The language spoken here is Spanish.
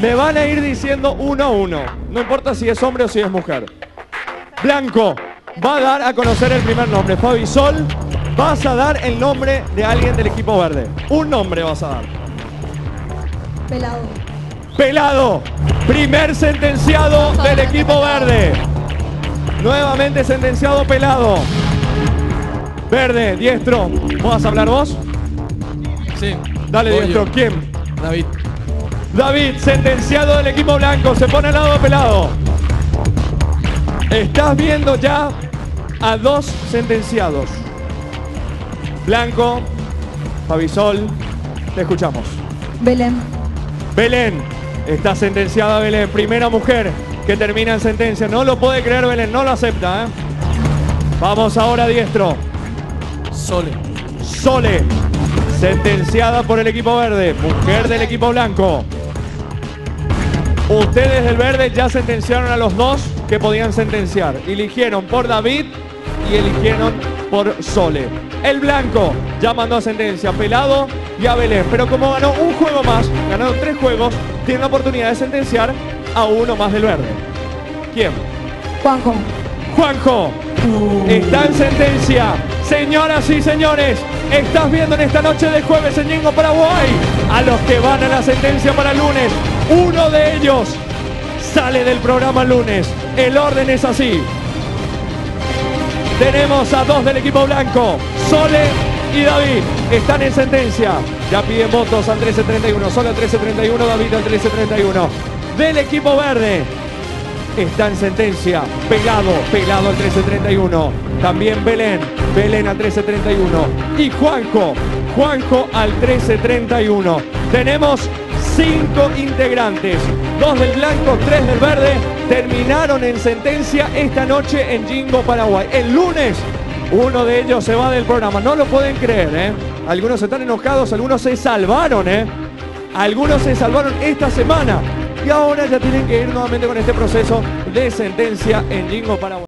Me van a ir diciendo uno a uno. No importa si es hombre o si es mujer. Blanco va a dar a conocer el primer nombre. Fabi Sol, vas a dar el nombre de alguien del equipo verde. Un nombre vas a dar. Pelado. Pelado, primer sentenciado del equipo verde. Nuevamente sentenciado Pelado. Verde, diestro. ¿Vos vas a hablar vos? Sí. Dale, Voy diestro. yo. ¿Quién? David. David, sentenciado del equipo blanco, se pone al lado de pelado. Estás viendo ya a dos sentenciados. Blanco, Fabisol, te escuchamos. Belén. Belén, está sentenciada Belén, primera mujer que termina en sentencia. No lo puede creer Belén, no lo acepta. ¿eh? Vamos ahora a diestro. Sole. Sole, sentenciada por el equipo verde, mujer del equipo blanco. Ustedes del verde ya sentenciaron a los dos que podían sentenciar. Eligieron por David y eligieron por Sole. El blanco ya mandó a sentencia a Pelado y a Belén. Pero como ganó un juego más, ganaron tres juegos, tiene la oportunidad de sentenciar a uno más del verde. ¿Quién? Juanjo. Juanjo está en sentencia. Señoras y señores, estás viendo en esta noche de jueves en Ñengo, Paraguay, a los que van a la sentencia para el lunes. Uno de ellos sale del programa el lunes. El orden es así. Tenemos a dos del equipo blanco, Sole y David. Están en sentencia. Ya piden votos al 1331. Sole al 1331, David al 1331. Del equipo verde, está en sentencia. Pelado, pelado al 1331. También Belén, Belén al 1331. Y Juanjo, Juanjo al 1331. Tenemos cinco integrantes. Dos del blanco, tres del verde. Terminaron en sentencia esta noche en Jingo, Paraguay. El lunes, uno de ellos se va del programa. No lo pueden creer, ¿eh? Algunos están enojados, algunos se salvaron, ¿eh? Algunos se salvaron esta semana y ahora ya tienen que ir nuevamente con este proceso de sentencia en Jingo Paraguay.